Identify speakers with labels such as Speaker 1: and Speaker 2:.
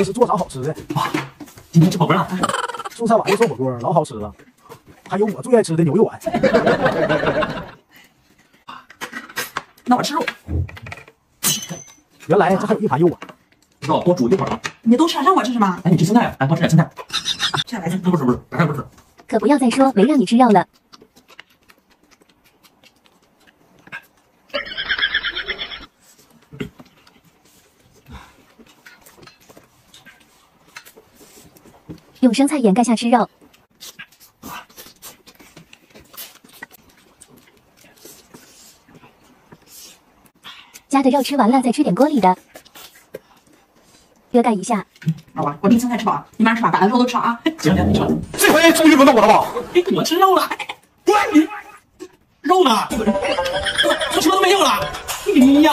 Speaker 1: 这是做啥好吃的？
Speaker 2: 哇，今天吃火锅了。
Speaker 1: 素菜碗子涮火锅老好吃了，还有我最爱吃的牛肉丸。
Speaker 2: 那我吃肉。
Speaker 1: 原来这还有一盘肉啊！
Speaker 2: 肉多煮一会儿啊。
Speaker 3: 你都吃了，让我吃什么？
Speaker 2: 哎，你吃青菜，哎，多吃点青菜。
Speaker 3: 吃点白菜。
Speaker 2: 不吃不吃，白菜不吃。
Speaker 4: 可不要再说没让你吃肉了。用生菜掩盖下吃肉。家的肉吃完了，再吃点锅里的，遮盖一下。
Speaker 3: 好吧，我订青菜吃饱，你慢上吃吧，把那肉都吃了啊。
Speaker 2: 行行，你吃。
Speaker 1: 这回终于轮到我了吧？
Speaker 2: 哎，我吃肉了。
Speaker 1: 滚！
Speaker 2: 肉呢？我什么都没有了。哎呀！